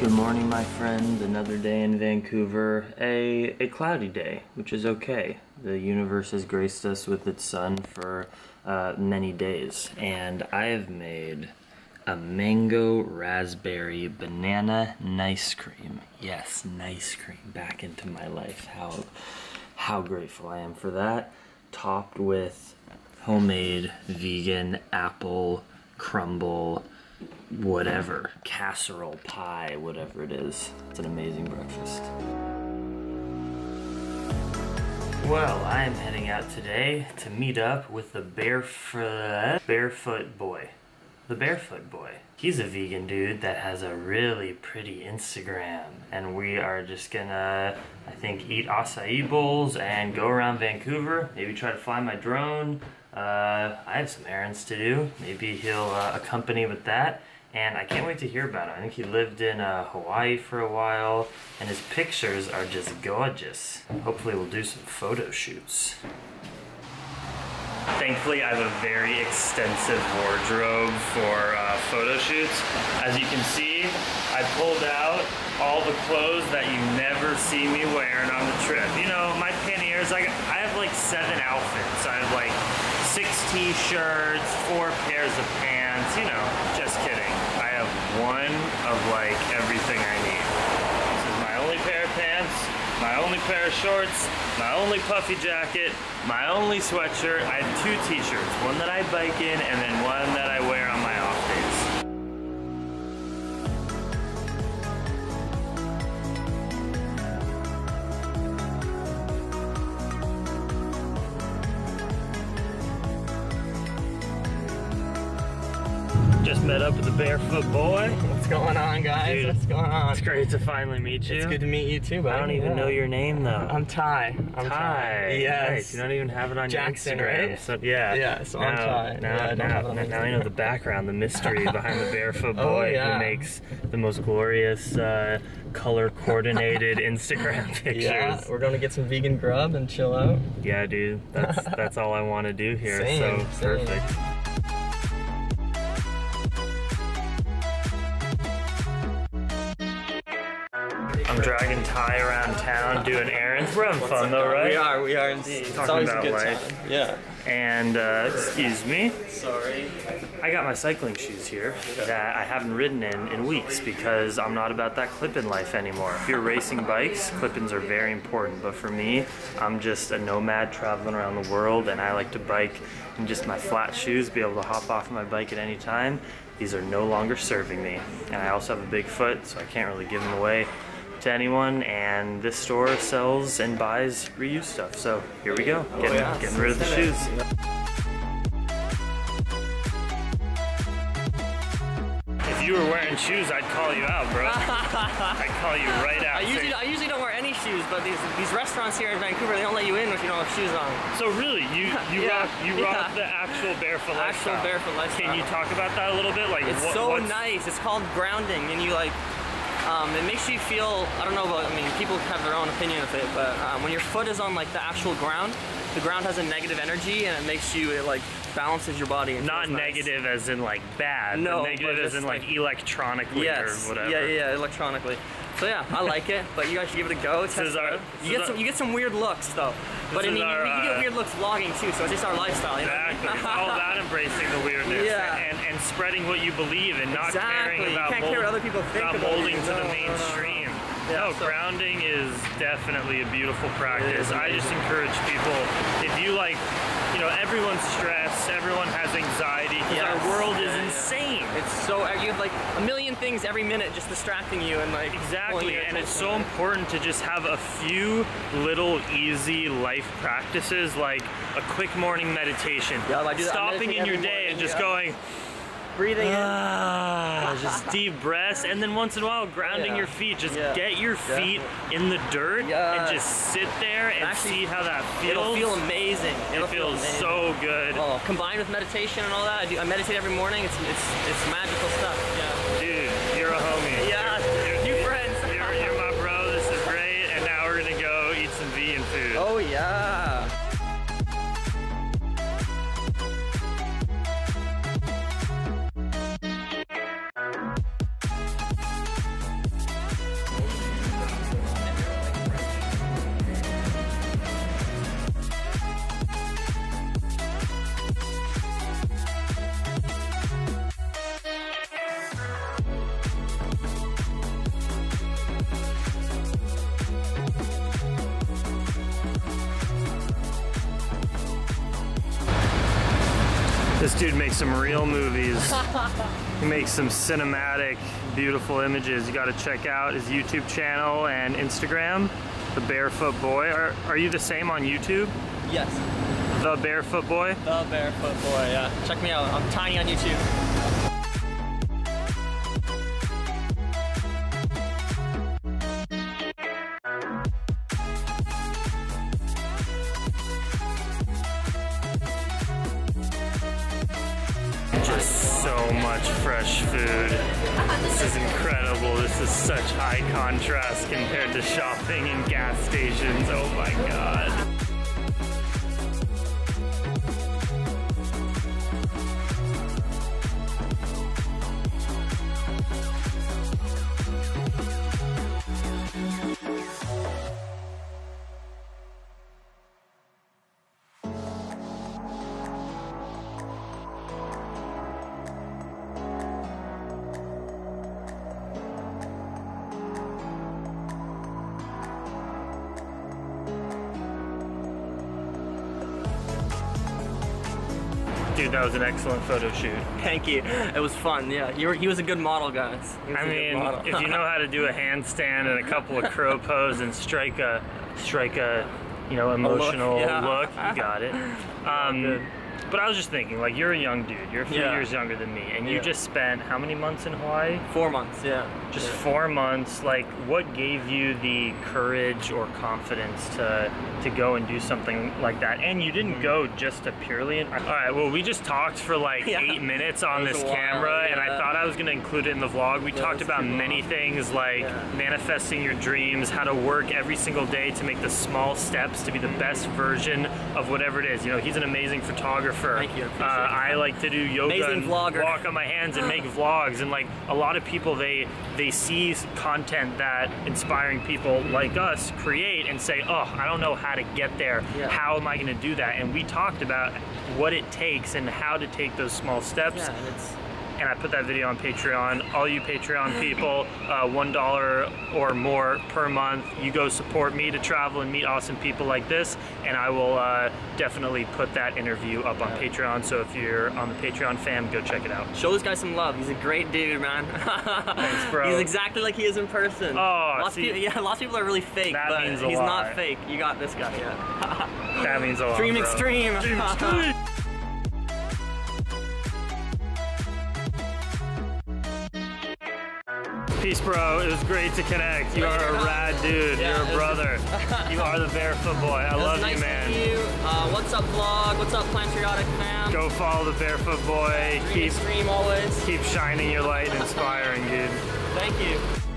Good morning, my friend. Another day in Vancouver. A, a cloudy day, which is okay. The universe has graced us with its sun for uh, many days, and I have made a mango raspberry banana nice cream. Yes, nice cream back into my life. How how grateful I am for that. Topped with homemade vegan apple crumble whatever casserole pie whatever it is. It's an amazing breakfast. Well i am heading out today to meet up with the barefoot barefoot boy. The barefoot boy. He's a vegan dude that has a really pretty instagram. And we are just gonna i think eat acai bowls and go around vancouver. Maybe try to fly my drone uh, I have some errands to do. Maybe he'll uh, accompany with that. And I can't wait to hear about it. I think he lived in uh, Hawaii for a while, and his pictures are just gorgeous. Hopefully we'll do some photo shoots. Thankfully, I have a very extensive wardrobe for uh, photo shoots. As you can see, I pulled out all the clothes that you never see me wearing on the trip. You know, my panniers, I, I have like seven outfits. I have like six t-shirts, four pairs of pants, you know, just kidding. I have one of like everything I need. This is my only pair of pants, my only pair of shorts, my only puffy jacket, my only sweatshirt. I have two t-shirts, one that I bike in and then one that I wear on my off met up with the barefoot boy. What's going on, guys? Dude, What's going on? It's great to finally meet you. It's good to meet you too, buddy. I don't even Yeah. know your name though. I'm Ty. I'm Ty. Yes. Nice. You don't even have it on Jackson, your Instagram. right? So, yeah. Yeah, so now, I'm Ty. Now, Yeah, now, now, now I know the background, the mystery behind the barefoot Oh, boy yeah. who makes the most glorious uh, color coordinated Instagram pictures. Yeah, we're gonna get some vegan grub and chill out. Yeah, dude. That's that's all I want to do here. Same, so same. perfect. Dragging Ty around town doing errands. We're having fun though, right? We are, we are indeed. It's Talking always a about good life. time. Yeah. And uh, excuse me, Sorry. I got my cycling shoes here that I haven't ridden in in weeks because I'm not about that clip-in life anymore. If you're racing bikes, clip-ins are very important. But for me, I'm just a nomad traveling around the world, and I like to bike in just my flat shoes, be able to hop off my bike at any time. These are no longer serving me, and I also have a big foot, so I can't really give them away to anyone. And this store sells and buys reused stuff. So here we go, getting, oh, yeah. getting rid of the shoes. If you were wearing shoes, I'd call you out, bro. I'd call you right out. I usually, I usually don't wear any shoes, but these these restaurants here in Vancouver, they don't let you in if you don't have shoes on. so really, you you Yeah, rock you rock yeah. the actual barefoot Actual lifestyle. barefoot lifestyle. Can you talk about that a little bit? Like It's what, so what's- nice. It's called grounding, and you like, um, it makes you feel. I don't know about. I mean, people have their own opinion of it, but um, when your foot is on like the actual ground, the ground has a negative energy, and it makes you. It like balances your body. And Not nice. negative as in like bad. No, negative as in like, like- electronically Yes. or whatever. Yeah, yeah, electronically. So yeah, I like it, but you guys should give it a go. Test is our- it this You get some, you get some weird looks though. But I mean, our, you, you get uh, weird looks vlogging too, so it's just our lifestyle. You know? Exactly. It's all about embracing the weirdness Yeah. and, and spreading what you believe and not Exactly. caring You about can't care what other people think about about molding you. to the No, no, no, no. Yeah, no, so- grounding is definitely a beautiful practice. I just encourage people if you like, you know, everyone's stressed, everyone has anxiety because Yes. our world is Yeah, yeah. insane. It's so uh, you have like a million things every minute just distracting you and like Exactly, and it's so important to just have a few little easy life practices like a quick morning meditation. Yeah, I do that. I Stopping in your day and just going, breathing in. ah, just deep breaths, and then once in a while grounding Yeah. your feet. Just Yeah. get your feet in the dirt and just sit there and Actually, see how that feels. It'll feel amazing. It'll it feel feels amazing. so good. Oh, combined with meditation and all that, I, do, I meditate every morning. It's it's it's magical stuff. Yeah. Dude, you're a homie. Yeah, This dude makes some real movies. he makes some cinematic, beautiful images. You gotta check out his YouTube channel and Instagram, The Barefoot Boy. Are, are you the same on YouTube? Yes. The Barefoot Boy? The Barefoot Boy, yeah. Check me out. I'm tiny on YouTube. So much fresh food. This is incredible. This is such high contrast compared to shopping in gas stations. Oh my god. Dude, that was an excellent photo shoot. Thank you. It was fun. Yeah, you were, he was a good model, guys. I a good mean, model. if you know how to do a handstand and a couple of crow pose and strike a strike a you know emotional yeah. look, you got it. Um. But I was just thinking, like you're a young dude, you're a few Yeah. years younger than me, and you just spent how many months in Hawaii? Four months, yeah. Just yeah. four months. Like, what gave you the courage or confidence to to go and do something like that? And you didn't mm-hmm. go just to purely. All right. Well, we just talked for like Yeah. eight minutes on this camera, and I thought I was gonna include it in the vlog. We Yeah, talked about many long. things like Yeah. manifesting your dreams, how to work every single day to make the small steps to be the mm-hmm. best version of whatever it is. You know, he's an amazing photographer. Thank you, I Uh. I like to do yoga Amazing and vlogger. walk on my hands and make vlogs and like a lot of people they they see content that inspiring people like us create and say oh i don't know how to get there Yeah. how am i going to do that and we talked about what it takes and how to take those small steps Yeah, and i put that video on patreon all you patreon people uh, one dollar or more per month you go support me to travel and meet awesome people like this and i will uh, definitely put that interview up on patreon so if you're on the patreon fam go check it out show this guy some love. He's a great dude, man. Thanks, bro. He's exactly like he is in person. Oh, lots see- of people, yeah, lots of people are really fake, That but means a he's lot. not fake. You got this guy, yeah. That means a lot. Dream extreme. Dream extreme. Peace, bro. It was great to connect. You are a rad dude. Yeah, You're a brother. you are the barefoot boy. I love nice you, man. You. Uh, what's up, vlog? What's up, Plantriotic fam? Go follow the barefoot boy. Dream Keep extreme always. keep shining your light and inspiring, dude. Thank you.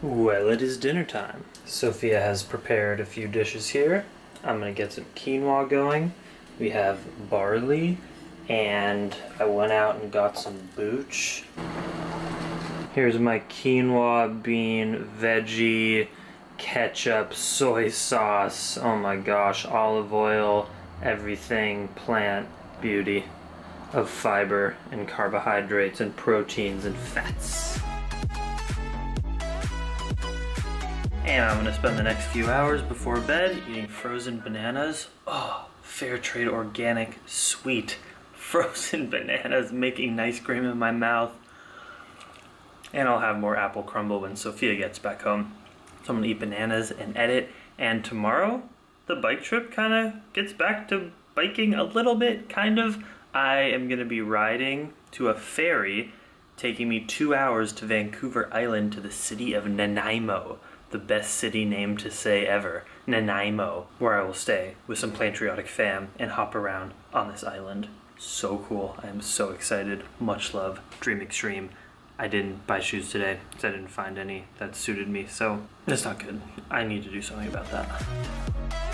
Well, it is dinner time. Sophia has prepared a few dishes here. I'm gonna get some quinoa going. We have barley, and I went out and got some booch. Here's my quinoa, bean, veggie, ketchup, soy sauce. Oh my gosh, olive oil, everything plant beauty of fiber and carbohydrates and proteins and fats. And I'm gonna spend the next few hours before bed eating frozen bananas. Oh, fair trade organic, sweet frozen bananas making ice cream in my mouth. And I'll have more apple crumble when Sophia gets back home. So I'm gonna eat bananas and edit. And tomorrow, the bike trip kind of gets back to biking a little bit, kind of. I am gonna be riding to a ferry taking me two hours to Vancouver Island to the city of Nanaimo, the best city name to say ever, Nanaimo, where I will stay with some Plantriotic fam and hop around on this island. So cool. I am so excited. Much love. Dream Extreme. I didn't buy shoes today because I didn't find any that suited me, so that's not good. I need to do something about that.